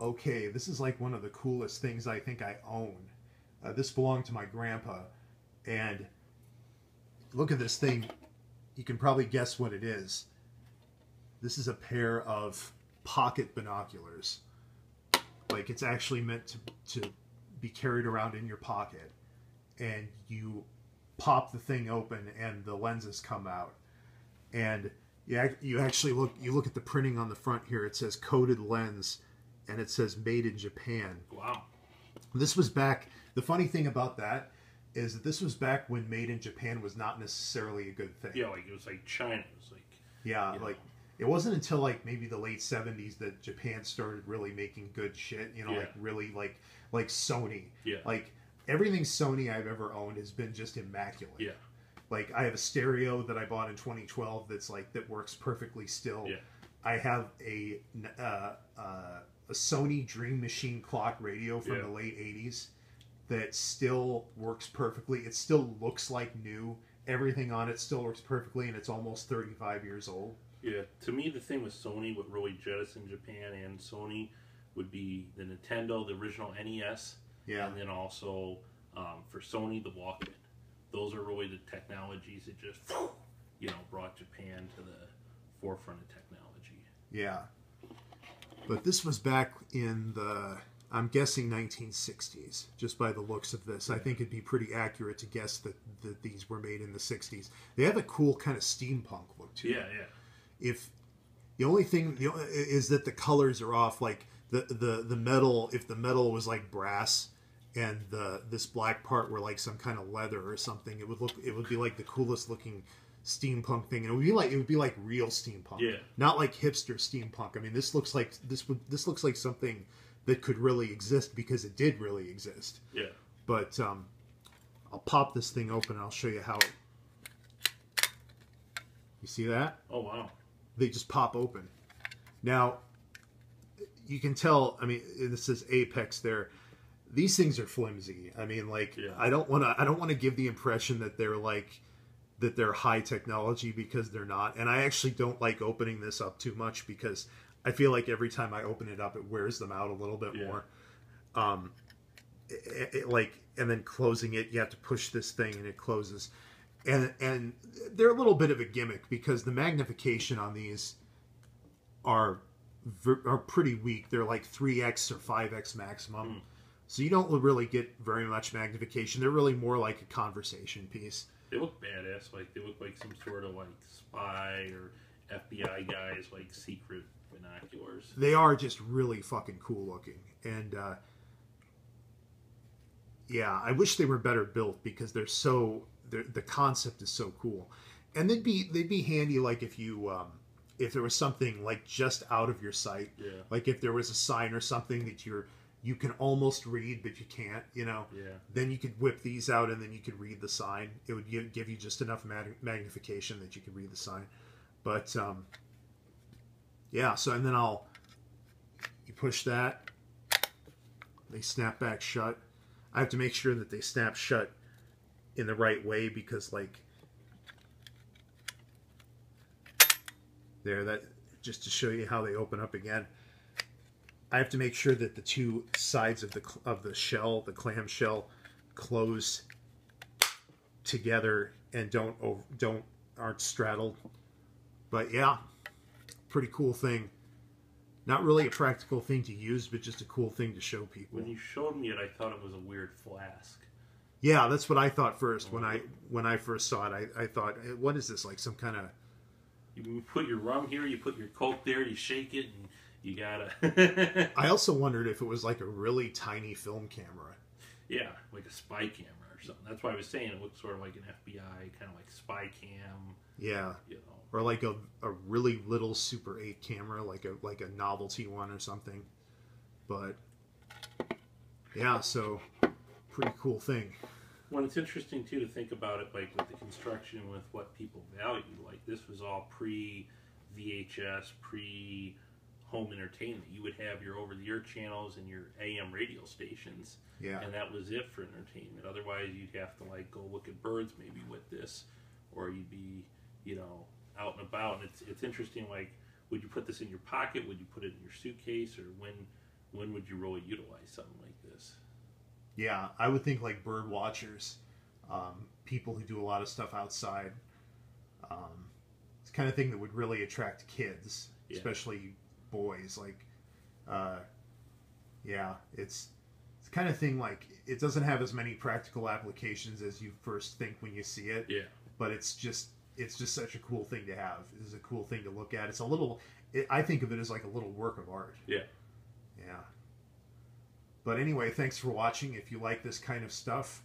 okay, this is like one of the coolest things I think I own. Uh, this belonged to my grandpa, and look at this thing. You can probably guess what it is. This is a pair of pocket binoculars. Like it's actually meant to, to be carried around in your pocket, and you pop the thing open and the lenses come out, and you, you actually look you look at the printing on the front here. It says coated lens, and it says made in Japan. Wow. This was back. The funny thing about that is that this was back when made in Japan was not necessarily a good thing. Yeah, like it was like China. It was like Yeah, like it wasn't until like maybe the late seventies that Japan started really making good shit. You know, Yeah. like really like like Sony. Yeah. Like everything Sony I've ever owned has been just immaculate. yeah, Like I have a stereo that I bought in 2012 that's like that works perfectly still. Yeah. I have a uh, uh, a Sony Dream Machine clock radio from Yeah. the late 80s that still works perfectly. It still looks like new. Everything on it still works perfectly, and it's almost 35 years old. yeah. To me, the thing with Sony, what really jettisoned Japan and Sony, would be the Nintendo, the original NES, Yeah. and then also um, for Sony, the Walkman. Those are really the technologies that just you know brought Japan to the forefront of technology. Yeah. But this was back in the, I'm guessing 1960s, just by the looks of this. I think it'd be pretty accurate to guess that, that these were made in the 60s. They have a cool kind of steampunk look to Yeah, them. yeah, If the only thing the, is that the colors are off, like the, the, the metal, if the metal was like brass and the this black part were like some kind of leather or something, it would look, it would be like the coolest looking steampunk thing and it would be like it would be like real steampunk Yeah. not like hipster steampunk i mean this looks like this would this looks like something that could really exist because it did really exist yeah. but um i'll pop this thing open and i'll show you how it you see that Oh wow. they just pop open now you can tell i mean this says apex there these things are flimsy i mean like Yeah. i don't want to i don't want to give the impression that they're like that they're high technology because they're not. And i actually don't like opening this up too much because i feel like every time i open it up it wears them out a little bit Yeah. more. Um it, it- like and then closing it you have to push this thing and it closes. And and they're a little bit of a gimmick because the magnification on these are are pretty weak. They're like 3x or 5x maximum. So you don't really get very much magnification. They're really more like a conversation piece They look badass. Like they look like some sort of like spy or FBI guys, like secret binoculars. they are just really fucking cool looking and uh yeah i wish they were better built because they're so they're, the concept is so cool and they'd be they'd be handy like if you um if there was something like just out of your sight Yeah. like if there was a sign or something that you're you can almost read but you can't you know? Yeah. then you could whip these out and then you could read the sign. It would give, give you just enough mag- magnification that you could read the sign. But um yeah so and then i'll you push that they snap back shut. I have to make sure that they snap shut in the right way because like there that just to show you how they open up again I have to make sure that the two sides of the of the shell, the clam shell, close together and don't over, don't aren't straddled. But yeah, pretty cool thing. Not really a practical thing to use, but just a cool thing to show people. When you showed me it, I thought it was a weird flask. Yeah, that's what I thought first when I when I first saw it. I, I thought, "Eh, what is this like? Some kind of You put your rum here, you put your coke there, you shake it, and you gotta. I also wondered if it was like a really tiny film camera. yeah, like a spy camera or something. That's why I was saying it looks sort of like an FBI, kind of like spy cam. Yeah, You know. or like a, a really little Super 8 camera, like a like a novelty one or something. But yeah, so pretty cool thing. Well, it's interesting too to think about it, like with the construction, with what people value. Like this was all pre VHS, pre home entertainment. You would have your over-the-air channels and your AM radio stations, Yeah, and that was it for entertainment. Otherwise, you'd have to like go look at birds maybe with this, or you'd be, you know, out and about. And it's it's interesting. Like, would you put this in your pocket? Would you put it in your suitcase? Or when when would you really utilize something like this? Yeah, I would think like bird watchers, um, people who do a lot of stuff outside. Um, it's the kind of thing that would really attract kids, Yeah. especially boys. Like, uh, yeah, it's it's kind of thing like it doesn't have as many practical applications as you first think when you see it. Yeah. but it's just it's just such a cool thing to have. It's a cool thing to look at. It's a little. It, I think of it as like a little work of art. Yeah. Yeah. But anyway, thanks for watching. If you like this kind of stuff,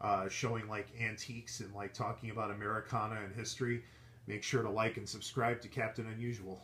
uh, showing like antiques and like talking about Americana and history, make sure to like and subscribe to Captain Unusual.